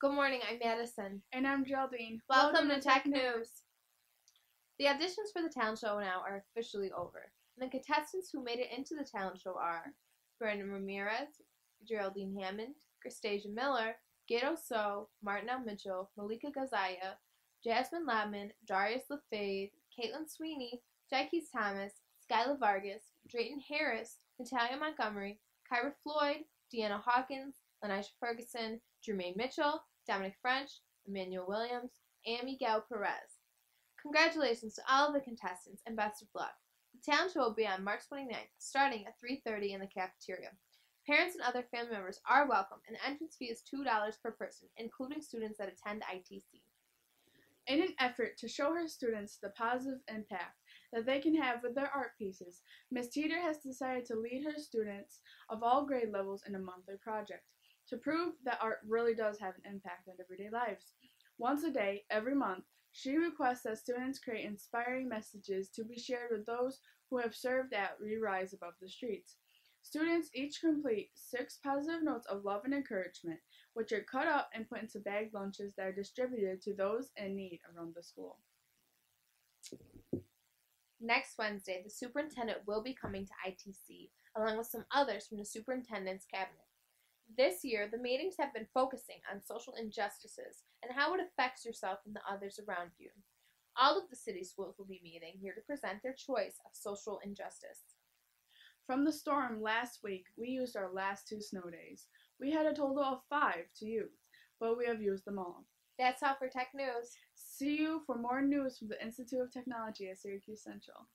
Good morning, I'm Madison. And I'm Geraldine. Welcome, to Tech News. The auditions for the talent show now are officially over. And the contestants who made it into the talent show are Brandon Ramirez, Geraldine Hammond, Christasia Miller, Gato So, Martinelle Mitchell, Malika Gazaya, Jasmine Labman, Darius LaFave, Caitlin Sweeney, Jackie Thomas, Skyla Vargas, Drayton Harris, Natalia Montgomery, Kyra Floyd, Deanna Hawkins, Lanisha Ferguson, Jermaine Mitchell, Dominic French, Emmanuel Williams, and Miguel Perez. Congratulations to all of the contestants and best of luck. The talent show will be on March 29th, starting at 3.30 in the cafeteria. Parents and other family members are welcome, and the entrance fee is $2 per person, including students that attend ITC. In an effort to show her students the positive impact that they can have with their art pieces, Ms. Teeter has decided to lead her students of all grade levels in a monthly project to prove that art really does have an impact on everyday lives. Once a day, every month, she requests that students create inspiring messages to be shared with those who have served at We Rise Above the Streets. Students each complete six positive notes of love and encouragement, which are cut up and put into bagged lunches that are distributed to those in need around the school. Next Wednesday, the superintendent will be coming to ITC, along with some others from the superintendent's cabinet. This year, the meetings have been focusing on social injustices and how it affects yourself and the others around you. All of the city schools will be meeting here to present their choice of social injustice. From the storm last week, we used our last two snow days. We had a total of five to use, but we have used them all. That's all for Tech News. See you for more news from the Institute of Technology at Syracuse Central.